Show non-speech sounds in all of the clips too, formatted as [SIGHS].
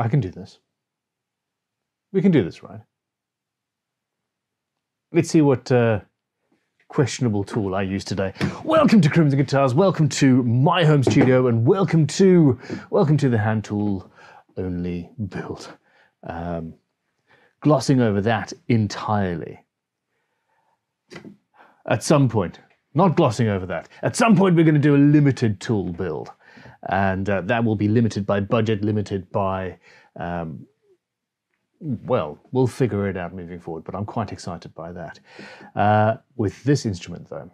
I can do this. We can do this, right? Let's see what uh, questionable tool I use today. Welcome to Crimson Guitars. Welcome to my home studio, and welcome to welcome to the hand tool only build. Um, glossing over that entirely. At some point, not glossing over that. At some point, we're going to do a limited tool build, and uh, that will be limited by budget, limited by. Um, well, we'll figure it out moving forward, but I'm quite excited by that. Uh, with this instrument, though,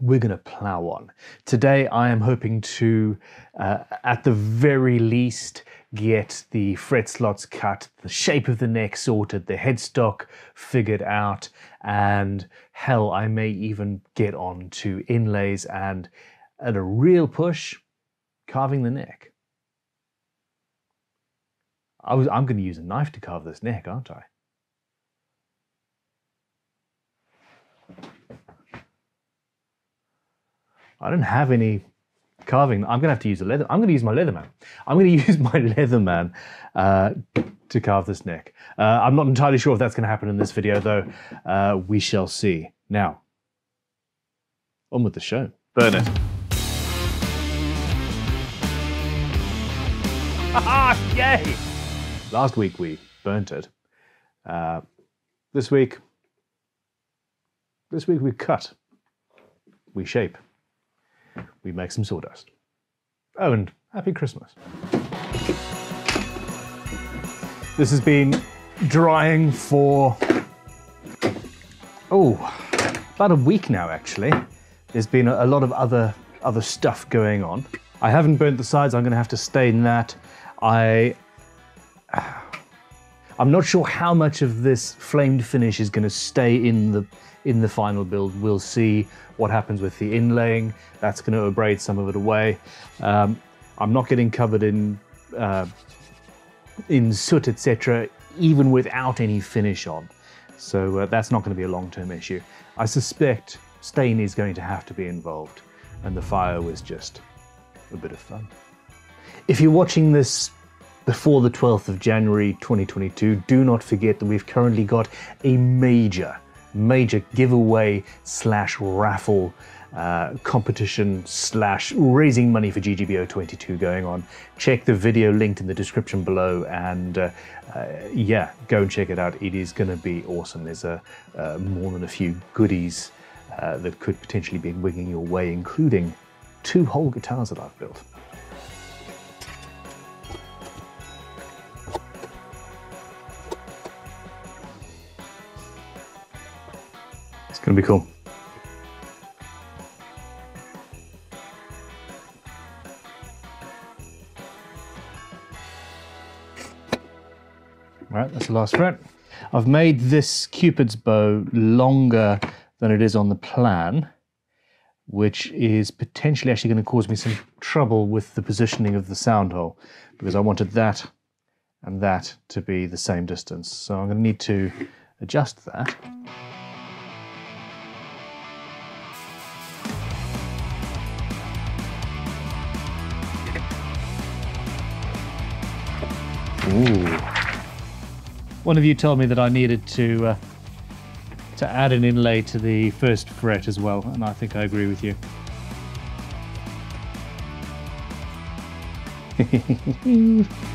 we're going to plow on. Today, I am hoping to, uh, at the very least, get the fret slots cut, the shape of the neck sorted, the headstock figured out, and hell, I may even get on to inlays and, at a real push, carving the neck. I was, I'm going to use a knife to carve this neck, aren't I? I don't have any carving. I'm going to have to use a leather. I'm going to use my Leatherman. I'm going [LAUGHS] to use my Leatherman uh, to carve this neck. Uh, I'm not entirely sure if that's going to happen in this video, though. Uh, we shall see. Now, on with the show. Burn it. [LAUGHS] yay! Last week we burnt it. Uh, this week, this week we cut, we shape, we make some sawdust. Oh, and happy Christmas. This has been drying for, oh, about a week now actually. There's been a, lot of other, other stuff going on. I haven't burnt the sides, I'm gonna have to stain that. I I'm not sure how much of this flamed finish is going to stay in the in the final build. We'll see what happens with the inlaying. That's going to abrade some of it away. Um, I'm not getting covered in uh, in soot, etc., even without any finish on. So uh, that's not going to be a long-term issue. I suspect stain is going to have to be involved, and the fire was just a bit of fun. If you're watching this before the 12th of January 2022, do not forget that we've currently got a major, major giveaway slash raffle uh, competition slash raising money for GGBO 22 going on. Check the video linked in the description below and uh, uh, yeah, go and check it out. It is going to be awesome. There's a, uh, more than a few goodies uh, that could potentially be winging your way, including two whole guitars that I've built. To be cool. Right, that's the last fret. I've made this Cupid's bow longer than it is on the plan, which is potentially actually going to cause me some trouble with the positioning of the sound hole, because I wanted that and that to be the same distance. So I'm going to need to adjust that. Ooh. One of you told me that I needed to uh, to add an inlay to the first fret as well, and I think I agree with you. [LAUGHS]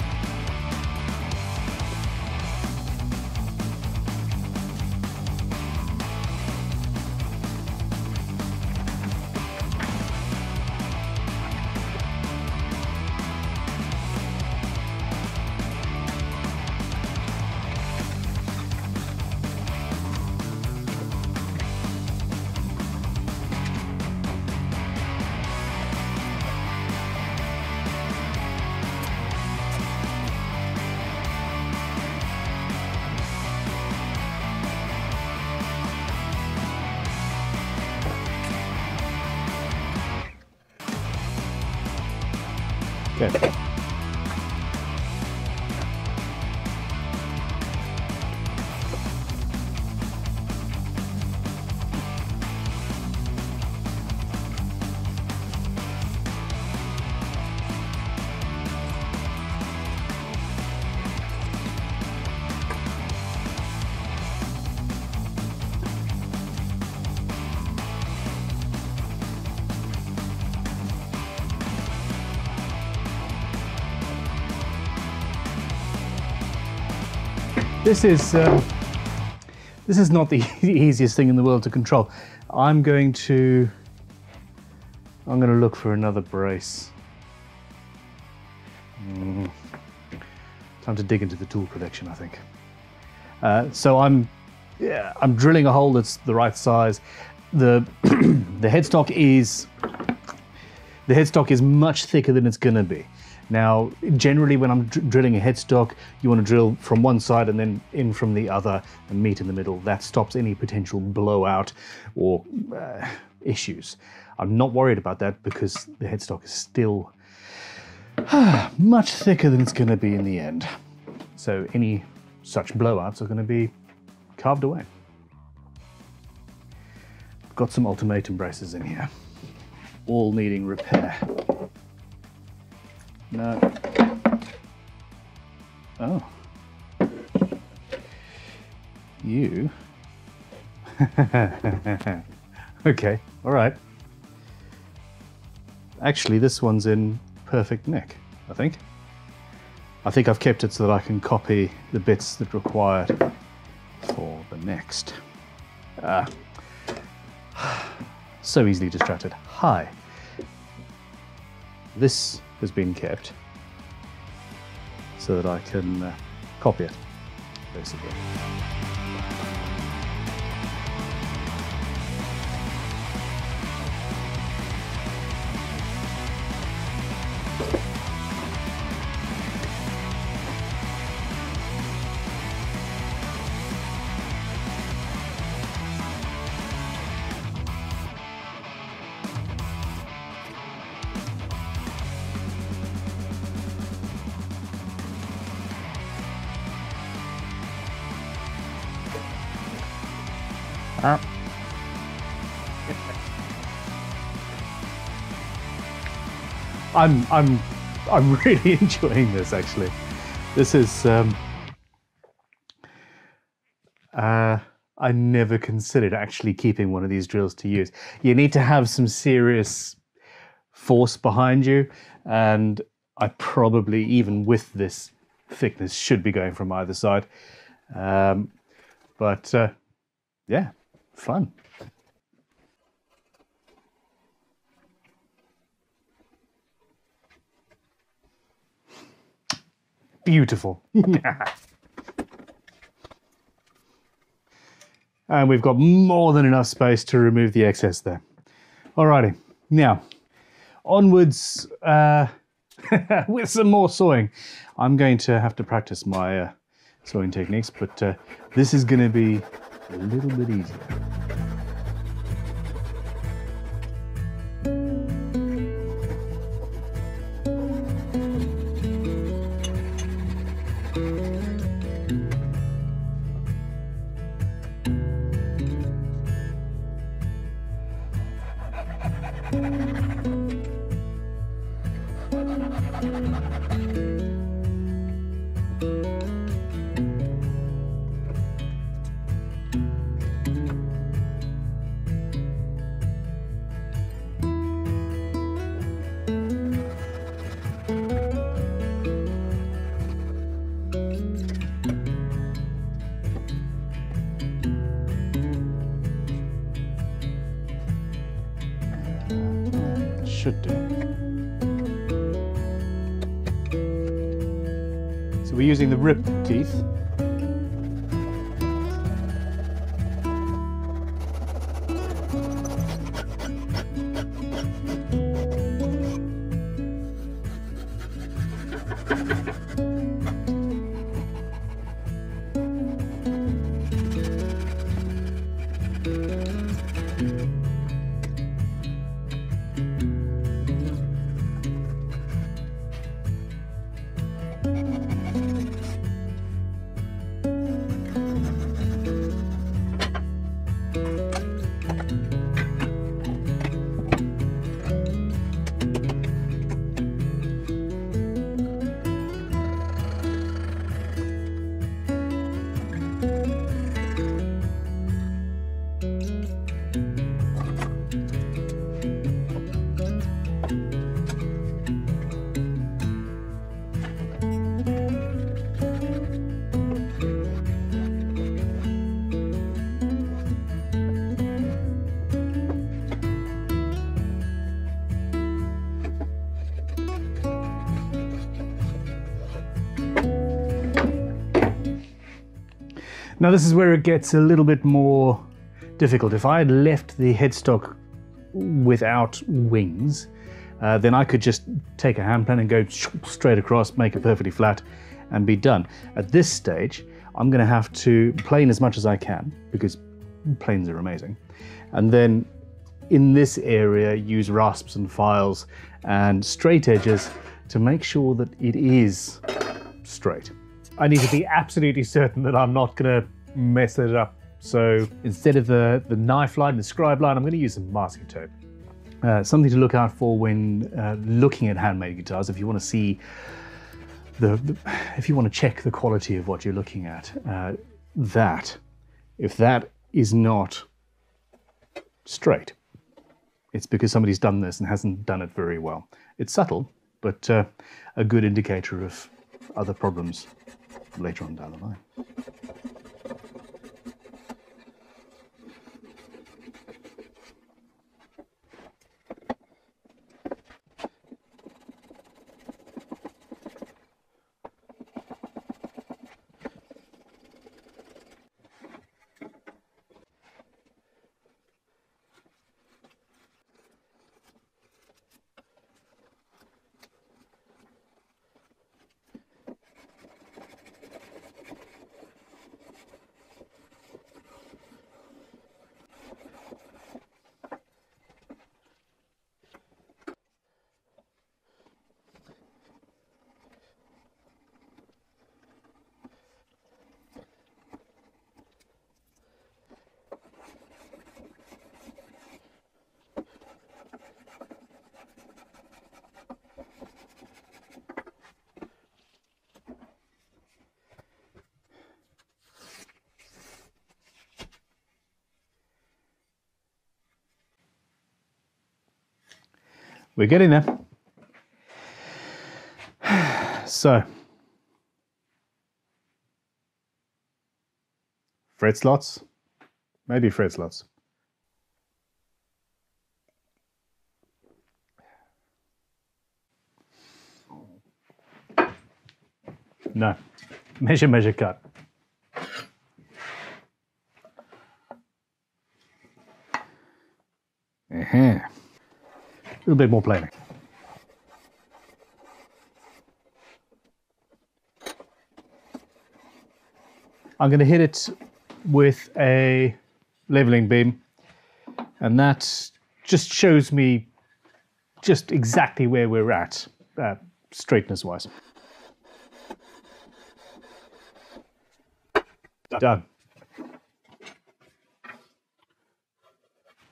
This is um, this is not the [LAUGHS] easiest thing in the world to control. I'm going to I'm going to look for another brace. Mm. Time to dig into the tool collection, I think. Uh, so I'm yeah, I'm drilling a hole that's the right size. The [CLEARS THROAT] the headstock is the headstock is much thicker than it's going to be. Now, generally, when I'm dr- drilling a headstock, you want to drill from one side and then in from the other and meet in the middle. That stops any potential blowout or uh, issues. I'm not worried about that because the headstock is still [SIGHS] much thicker than it's going to be in the end. So, any such blowouts are going to be carved away. Got some ultimatum braces in here, all needing repair. No. Oh. You. [LAUGHS] okay, all right. Actually, this one's in perfect nick, I think. I think I've kept it so that I can copy the bits that required for the next. Ah. [SIGHS] So easily distracted. Hi. This has been kept so that I can uh, copy it, basically. I'm I'm I'm [LAUGHS] really enjoying this actually. This is um, uh, I never considered actually keeping one of these drills to use. You need to have some serious force behind you, and I probably even with this thickness should be going from either side. Um, but uh, yeah, fun. Beautiful. [LAUGHS] and we've got more than enough space to remove the excess there. Alrighty, now onwards uh, [LAUGHS] with some more sawing. I'm going to have to practice my uh, sawing techniques, but uh, this is going to be a little bit easier. The Now this is where it gets a little bit more difficult. If I had left the headstock without wings, uh, then I could just take a hand plane and go [SNIFFS] straight across, make it perfectly flat, and be done. At this stage, I'm going to have to plane as much as I can because planes are amazing, and then in this area use rasps and files and straight edges to make sure that it is straight. I need to be absolutely certain that I'm not going to mess it up. So instead of the, the knife line, the scribe line, I'm going to use some masking tape. Uh, something to look out for when uh, looking at handmade guitars, if you want to see the, the, if you want to check the quality of what you're looking at, uh, that, if that is not straight, it's because somebody's done this and hasn't done it very well. It's subtle, but uh, a good indicator of other problems later on down the line. We're getting there. So, fret slots, maybe fret slots. No, measure, measure, cut. Little bit more planning. I'm going to hit it with a leveling beam and that just shows me just exactly where we're at uh, straightness wise. Done.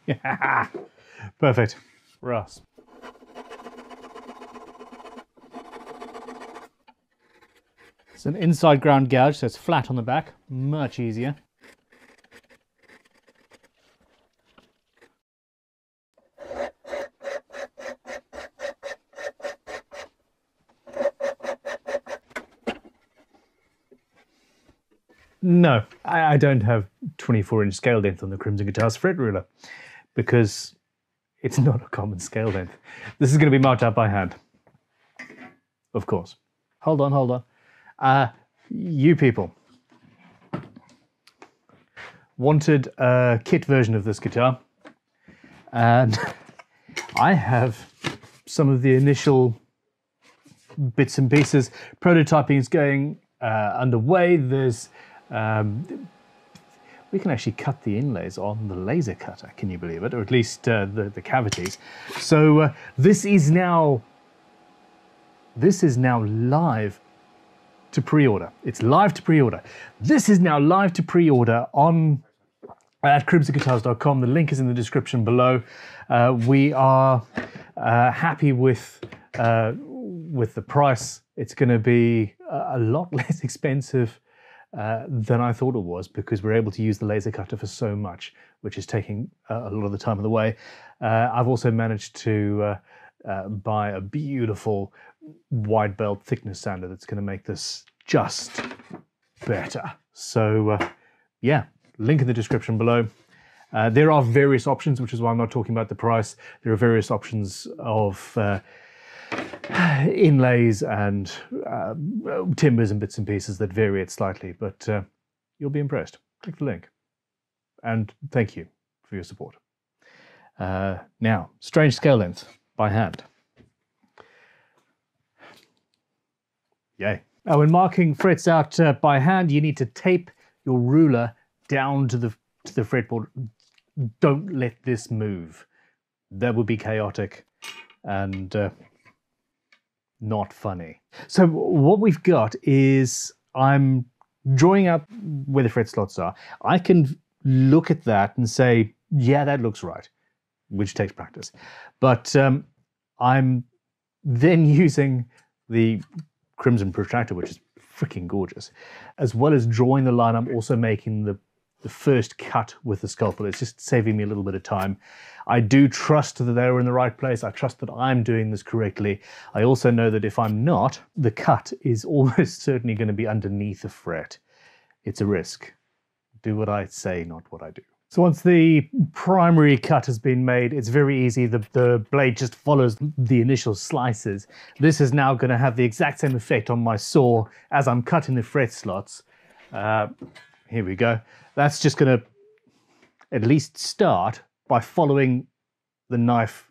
Yeah, [LAUGHS] perfect. Russ. It's an inside ground gouge, so it's flat on the back, much easier. No, I, I, don't have 24 inch scale length on the Crimson Guitars fret ruler because it's not a common scale length. This is going to be marked out by hand. Of course. Hold on, hold on. Uh, you people wanted a kit version of this guitar. And [LAUGHS] I have some of the initial bits and pieces. Prototyping is going uh, underway. There's um, we can actually cut the inlays on the laser cutter, can you believe it? Or at least uh, the, the cavities. So uh, this is now, this is now live to pre-order. It's live to pre-order. This is now live to pre-order on at crimsonguitars.com. The link is in the description below. Uh, we are uh, happy with uh, with the price. It's going to be a lot [LAUGHS] less expensive uh, than I thought it was because we're able to use the laser cutter for so much, which is taking uh, a lot of the time of the way. Uh, I've also managed to uh, uh, buy a beautiful wide belt thickness sander that's going to make this just better. So, yeah, link in the description below. there are various options, which is why I'm not talking about the price. There are various options of [SIGHS] inlays and uh, timbers and bits and pieces that vary it slightly. But uh, You'll be impressed. Click the link. And thank you for your support. Uh, now, strange scale length by hand. Yay. Now, when marking frets out uh, by hand, you need to tape your ruler down to the to the fretboard. Don't let this move. That would be chaotic and uh, not funny. So what we've got is I'm drawing out where the fret slots are. I can look at that and say, yeah, that looks right, which takes practice. But um, I'm then [LAUGHS] using the Crimson Protractor, which is freaking gorgeous. As well as drawing the line, I'm also making the, the first cut with the scalpel. It's just saving me a little bit of time. I do trust that they're in the right place. I trust that I'm doing this correctly. I also know that if I'm not, the cut is [LAUGHS] almost certainly going to be underneath a fret. It's a risk. Do what I say, not what I do. So once the primary cut has been made, it's very easy. The, the blade just follows the initial slices. This is now going to have the exact same effect on my saw as I'm cutting the fret slots. Uh, here we go. That's just going to at least start by following the knife,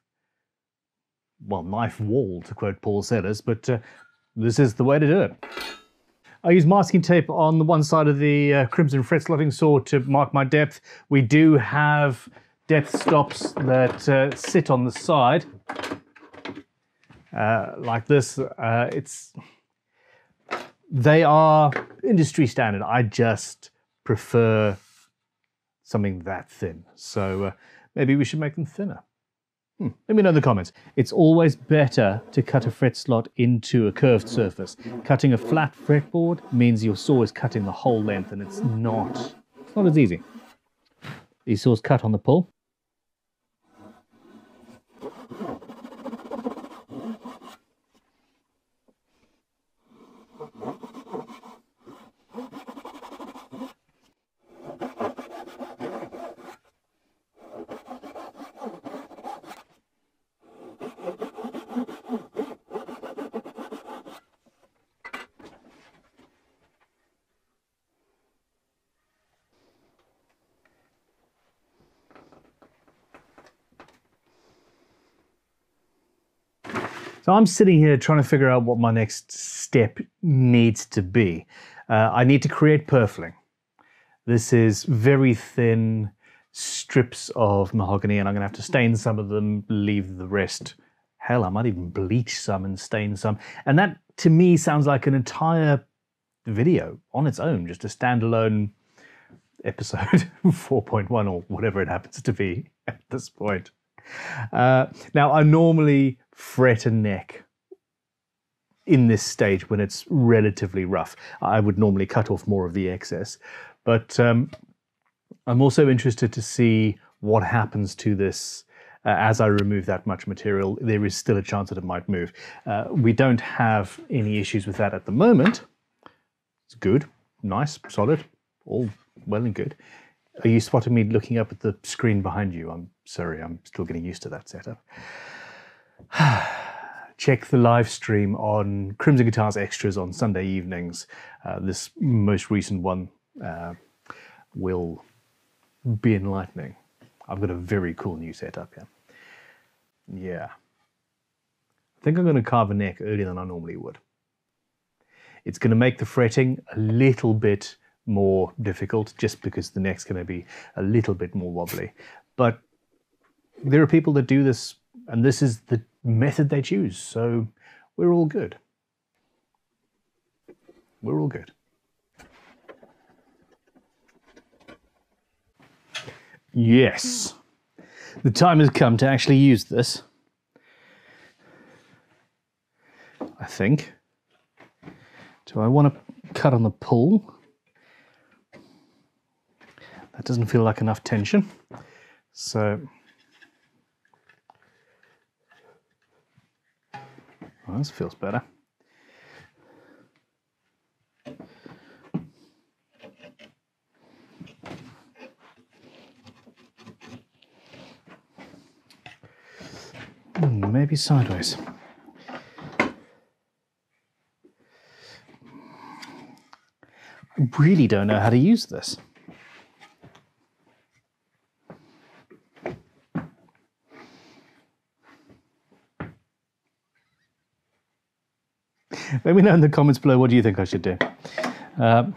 well, knife wall, to quote Paul Sellers, but uh, this is the way to do it. I use masking tape on the one side of the uh, Crimson fret slotting saw to mark my depth. We do have depth stops that uh, sit on the side, uh, like this. Uh, it's They are industry standard. I just prefer something that thin. So uh, maybe we should make them thinner. Hmm. Let me know in the comments. It's always better to cut a fret slot into a curved surface. Cutting a flat fretboard means your saw is cutting the whole length and it's not, it's not as easy. These saws cut on the pull. So I'm sitting here trying to figure out what my next step needs to be. Uh, I need to create purfling. This is very thin strips of mahogany, and I'm going to have to stain some of them, leave the rest. Hell, I might even bleach some and stain some. And that, to me, sounds like an entire video on its own, just a standalone episode [LAUGHS] 4.1 or whatever it happens to be at this point. Uh, now, I normally fret a neck in this stage when it's relatively rough. I would normally cut off more of the excess, but um, I'm also interested to see what happens to this uh, as I remove that much material. There is still a chance that it might move. Uh, we don't have any issues with that at the moment. It's good, nice, solid, all well and good. Are you spotting me looking up at the screen behind you? I'm sorry, I'm still getting used to that setup. [SIGHS] Check the live stream on Crimson Guitars Extras on Sunday evenings. Uh, this most recent one uh, will be enlightening. I've got a very cool new setup here. Yeah. I think I'm going to carve a neck earlier than I normally would. It's going to make the fretting a little bit more difficult just because the neck's going to be a little bit more wobbly. But there are people that do this, and this is the method they choose. So we're all good. We're all good. Yes. The time has come to actually use this. I think. Do I want to cut on the pull? That doesn't feel like enough tension. So well, this feels better. Hmm, maybe sideways. I really don't know how to use this. Let me know in the comments below what do you think I should do. Um,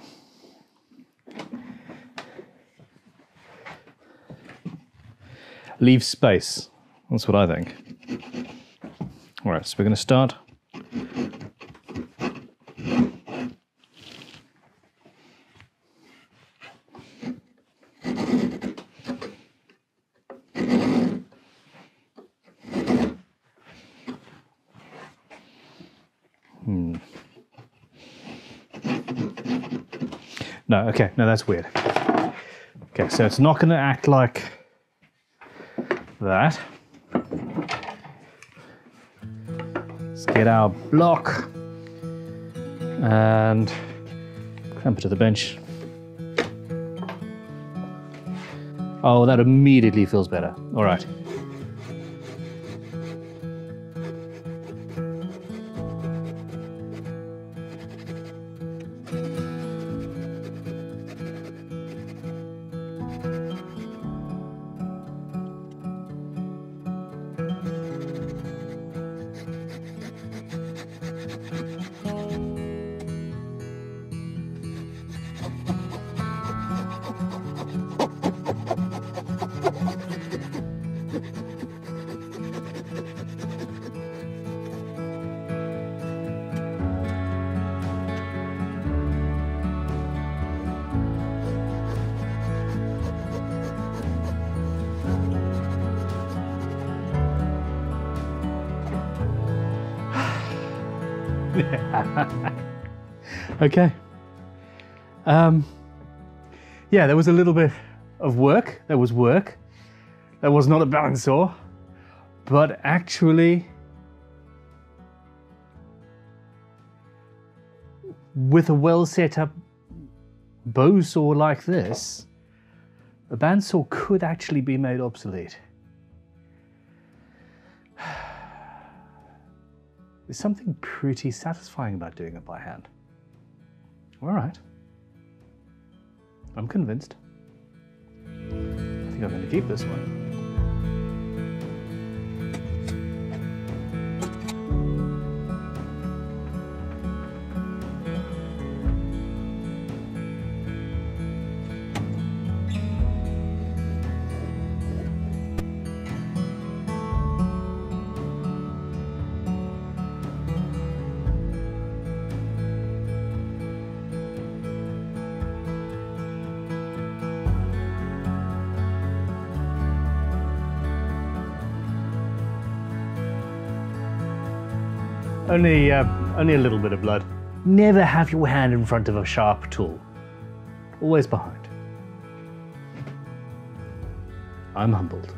leave space. That's what I think. All right, so we're going to start. Okay, no, that's weird. Okay, so it's not going to act like that. Let's get our block and clamp it to the bench. Oh, that immediately feels better. All right. [LAUGHS] okay. Um, yeah, there was a little bit of work. There was work. That was not a bandsaw, but actually, with a well set up bow saw like this, a bandsaw could actually be made obsolete. There's something pretty satisfying about doing it by hand. All right. I'm convinced. I think I'm going to keep this one. Only, uh, only a little bit of blood. Never have your hand in front of a sharp tool. Always behind. I'm humbled.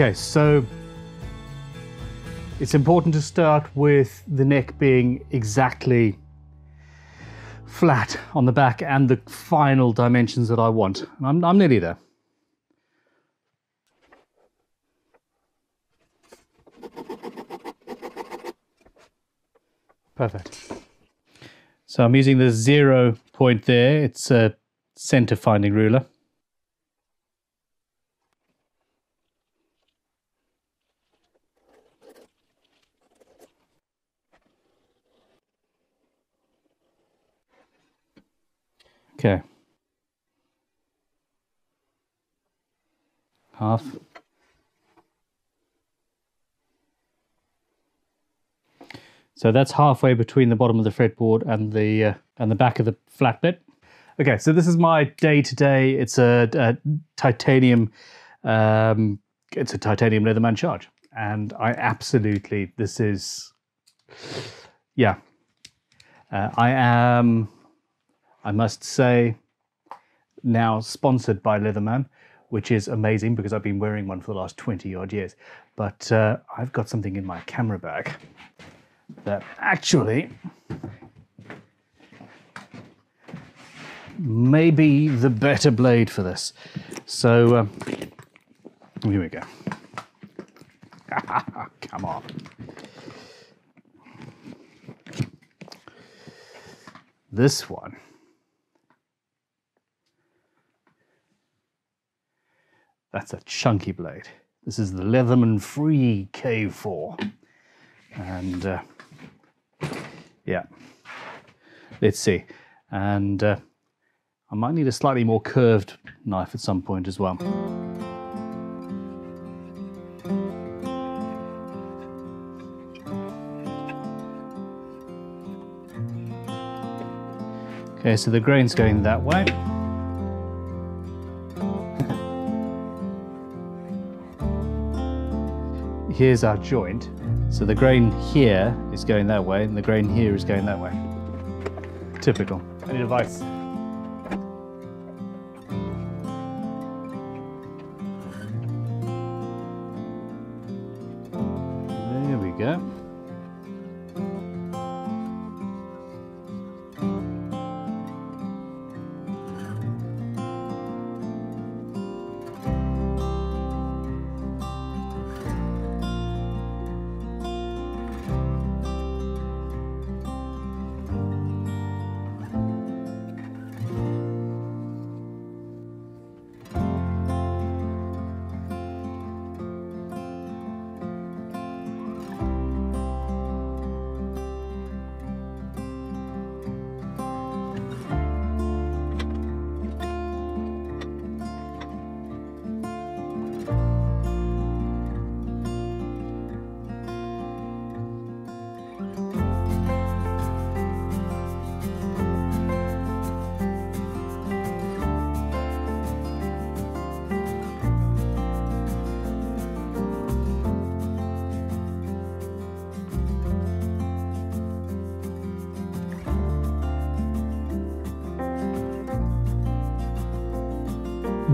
Okay, so it's important to start with the neck being exactly flat on the back and the final dimensions that I want. I'm, I'm nearly there. Perfect. So I'm using the zero point there. It's a center finding ruler. Okay. Half. So that's halfway between the bottom of the fretboard and the uh, and the back of the flat bit. Okay, so this is my day to day. It's a, a titanium, um, it's a titanium Leatherman charge, and I absolutely this is, yeah. Uh, I am, I must say, now sponsored by Leatherman, which is amazing because I've been wearing one for the last twenty odd years. But uh, I've got something in my camera bag that actually may be the better blade for this. So um, here we go. [LAUGHS] Come on. This one. That's a chunky blade. This is the Leatherman Free K4. And uh, yeah, let's see. And uh, I might need a slightly more curved knife at some point as well. Okay, so the grain's going that way. Here's our joint. So the grain here is going that way, and the grain here is going that way. Typical. Any advice? There we go.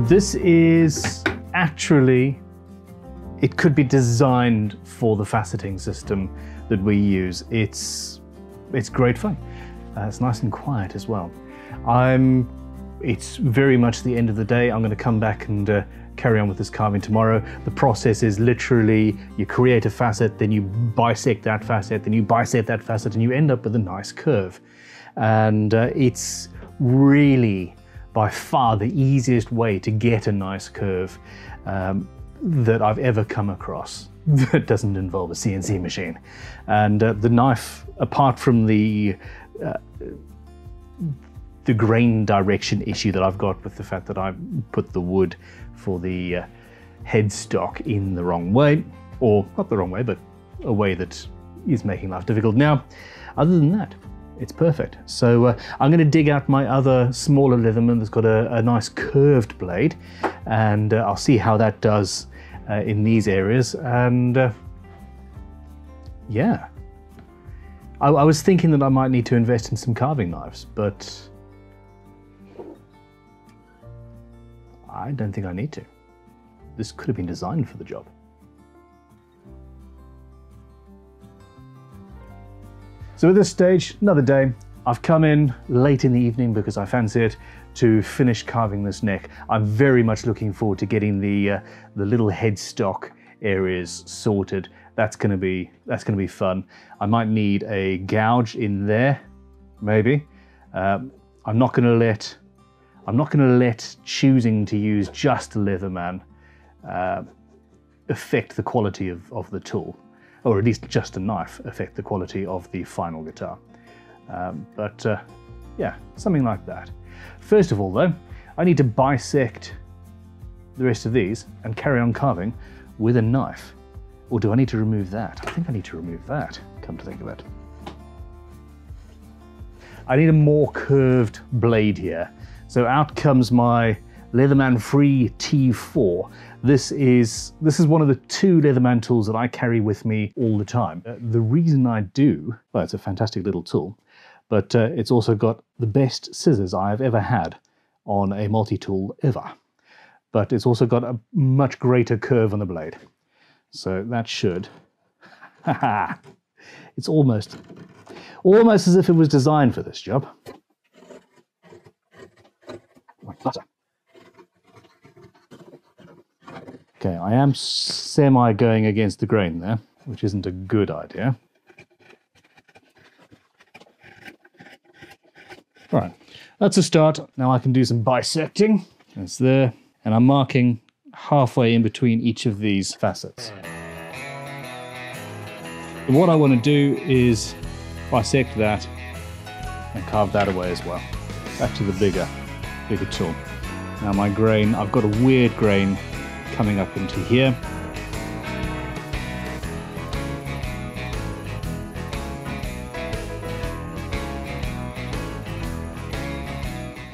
This is actually, it could be designed for the faceting system that we use. It's, it's great fun. Uh, it's nice and quiet as well. I'm, it's very much the end of the day. I'm going to come back and uh, carry on with this carving tomorrow. The process is literally you create a facet, then you bisect that facet, then you bisect that facet, and you end up with a nice curve. And uh, it's really by far the easiest way to get a nice curve um, that I've ever come across [LAUGHS] that doesn't involve a CNC machine. And uh, the knife, apart from the uh, the grain direction issue that I've got with the fact that I put the wood for the uh, headstock in the wrong way, or not the wrong way, but a way that is making life difficult. Now, other than that, it's perfect. So uh, I'm going to dig out my other smaller Leatherman that's got a, a nice curved blade, and uh, I'll see how that does uh, in these areas. And uh, yeah, I, I was thinking that I might need to invest in some carving knives, but I don't think I need to. This could have been designed for the job. So at this stage, another day, I've come in late in the evening because I fancy it to finish carving this neck. I'm very much looking forward to getting the uh, the little headstock areas sorted. That's gonna be that's gonna be fun. I might need a gouge in there, maybe. Um, I'm not gonna let I'm not gonna let choosing to use just a Leatherman uh, affect the quality of, of the tool or at least just a knife, affect the quality of the final guitar. Um, but uh, yeah, something like that. First of all though, I need to bisect the rest of these and carry on carving with a knife. Or do I need to remove that? I think I need to remove that, come to think of it. I need a more curved blade here So out comes my Leatherman Free T4. This is this is one of the two Leatherman tools that I carry with me all the time. Uh, the reason I do, well, it's a fantastic little tool, but uh, it's also got the best scissors I have ever had on a multi-tool ever. But it's also got a much greater curve on the blade. So that should, [LAUGHS] it's almost, almost as if it was designed for this job. Okay, I am semi going against the grain there, which isn't a good idea. All right, that's a start. Now I can do some bisecting. That's there. And I'm marking halfway in between each of these facets. What I want to do is bisect that and carve that away as well. Back to the bigger, bigger tool. Now my grain, I've got a weird grain coming up into here.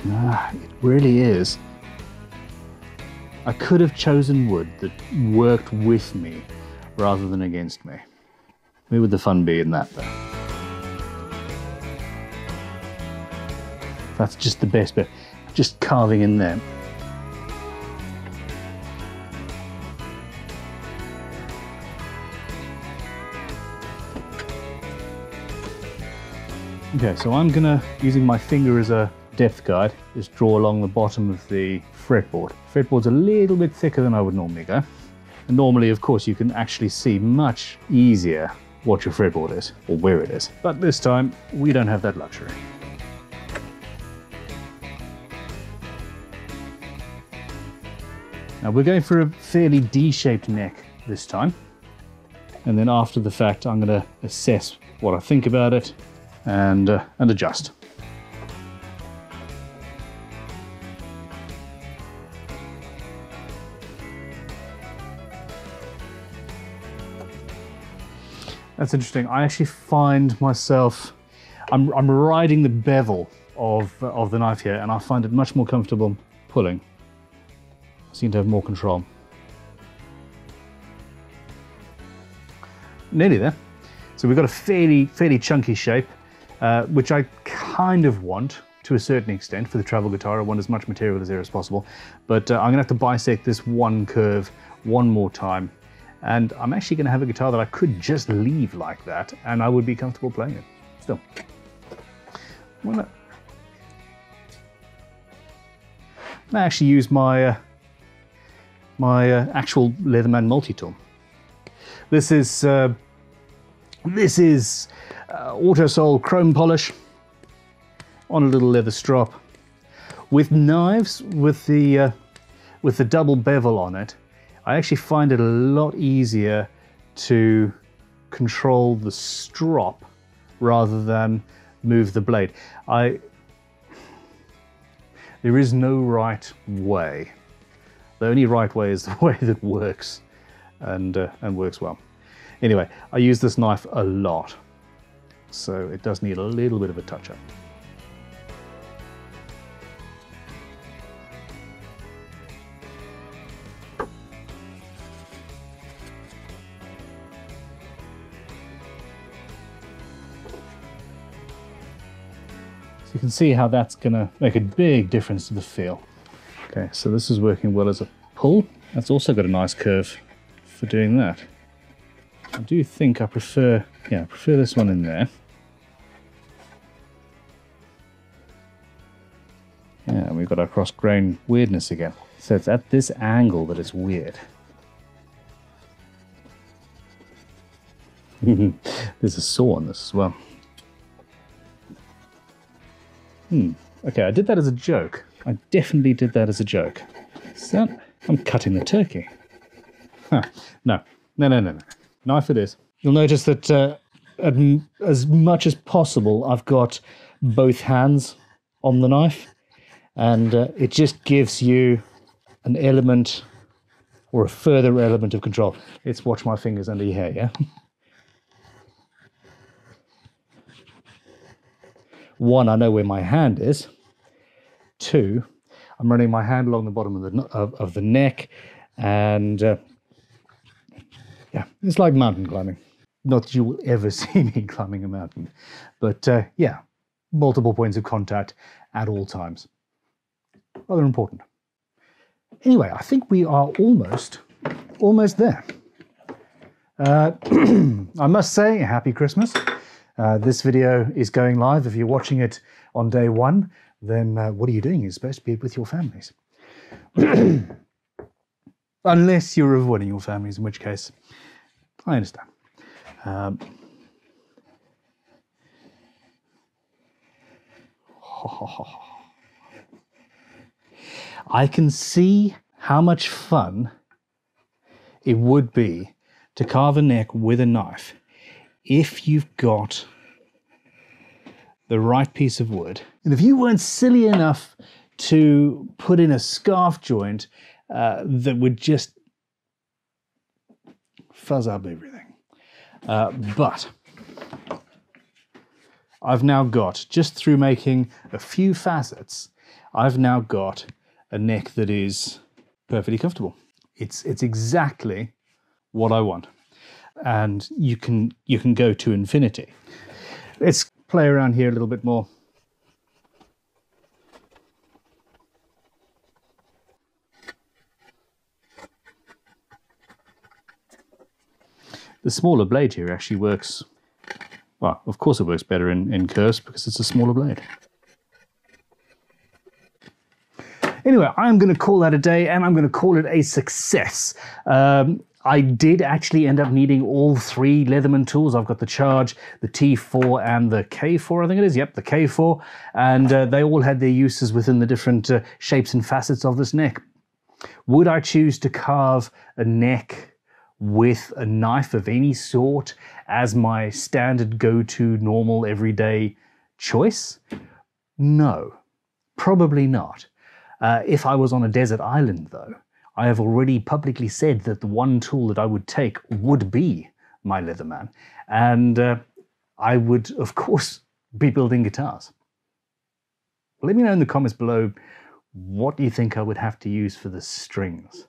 Ah, it really is. I could have chosen wood that worked with me rather than against me. Where would the fun be in that though? That's just the best bit. Just carving in there. Okay, so I'm gonna, using my finger as a depth guide, just draw along the bottom of the fretboard. Fretboard's a little bit thicker than I would normally go. And normally, of course, you can actually see much easier what your fretboard is, or where it is. But this time, we don't have that luxury. Now we're going for a fairly D-shaped neck this time. And then after the fact, I'm gonna assess what I think about it and, uh, and adjust. That's interesting. I actually find myself, I'm, I'm riding the bevel of, of the knife here and I find it much more comfortable pulling. I seem to have more control. Nearly there. So we've got a fairly, fairly chunky shape. Uh, which I kind of want to a certain extent for the travel guitar. I want as much material as there as possible, but uh, I'm gonna have to bisect this one curve one more time. And I'm actually gonna have a guitar that I could just leave like that and I would be comfortable playing it still. I'm gonna, actually use my, uh, my uh, actual Leatherman multi-tool. This is, uh, this is uh, Autosol chrome polish on a little leather strop. With knives, with the, uh, with the double bevel on it, I actually find it a lot easier to control the strop rather than move the blade. I, there is no right way. The only right way is the [LAUGHS] way that works and, uh, and works well. Anyway, I use this knife a lot so it does need a little bit of a touch up. So you can see how that's going to make a big difference to the feel. Okay, so this is working well as a pull. That's also got a nice curve for doing that. I do think I prefer, yeah, I prefer this one in there. Yeah, and our cross grain weirdness again. So it's at this angle that it's weird. [LAUGHS] There's a saw on this as well. Hmm. Okay, I did that as a joke. I definitely did that as a joke. So I'm cutting the turkey. Huh. No, no, no, no, no. Knife it is. You'll notice that uh, as much as possible, I've got both hands on the knife and uh, it just gives you an element or a further element of control. Let's watch my fingers under your hair, yeah? One, I know where my hand is. two, I'm running my hand along the bottom of the of, of the neck, and uh, yeah, it's like mountain climbing. Not that you will ever [LAUGHS] see me climbing a mountain, but uh, yeah, multiple points of contact at all times. Rather important. Anyway, I think we are almost, almost there. Uh, [CLEARS THROAT] I must say, happy Christmas. Uh, this video is going live. If you're watching it on day one, then uh, what are you doing? You're supposed to be with your families. [CLEARS THROAT] Unless you're avoiding your families, in which case, I understand. Um, [LAUGHS] I can see how much fun it would be to carve a neck with a knife if you've got the right piece of wood. And if you weren't silly enough to put in a scarf joint uh, that would just fuzz up everything. Uh, but I've now got, just through making a few facets, I've now got a neck that is perfectly comfortable. It's, it's exactly what I want. And you can, you can go to infinity. Let's play around here a little bit more. The smaller blade here actually works, well, of course it works better in, in curves because it's a smaller blade. Anyway, I'm going to call that a day and I'm going to call it a success. Um, I did actually end up needing all three Leatherman tools. I've got the Charge, the T4, and the K4, I think it is. Yep, the K4. And uh, they all had their uses within the different uh, shapes and facets of this neck. Would I choose to carve a neck with a knife of any sort as my standard go to normal everyday choice? No, probably not. Uh, if I was on a desert island, though, I have already publicly said that the one tool that I would take would be my Leatherman. And uh, I would, of [LAUGHS] course, be building guitars. Let me know in the comments below what do you think I would have to use for the strings.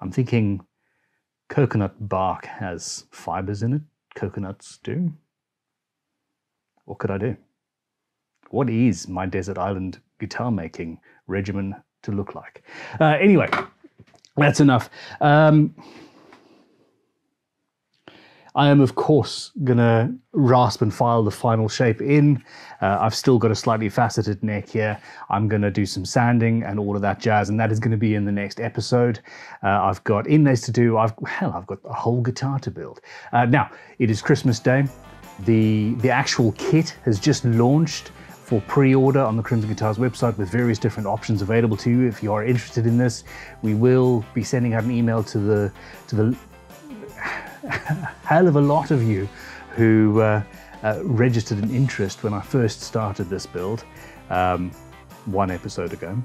I'm thinking coconut bark has fibers in it. Coconuts do. What could I do? What is my desert island guitar making regimen to look like? Uh, anyway, that's enough. Um, I am, of course, going to rasp and file the final shape in. Uh, I've still got a slightly faceted neck here. I'm going to do some sanding and all of that jazz, and that is going to be in the next episode. Uh, I've got inlays to do. I've Hell, I've got a whole guitar to build. Uh, now, it is Christmas Day. The, the actual kit has just launched for pre-order on the Crimson Guitars website with various different options available to you. If you are interested in this, we will be sending out an email to the to the [LAUGHS] hell of a lot of you who uh, uh, registered an interest when I first started this build um, one episode ago.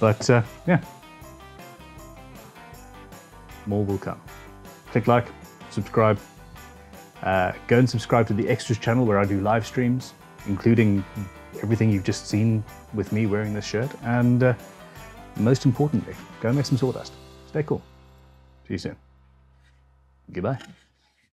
But uh, yeah, more will come. Click like, subscribe. Uh, go and subscribe to the Extras channel where I do live streams, including everything you've just seen with me wearing this shirt. And uh, most importantly, go make some sawdust. Stay cool. See you soon. Goodbye.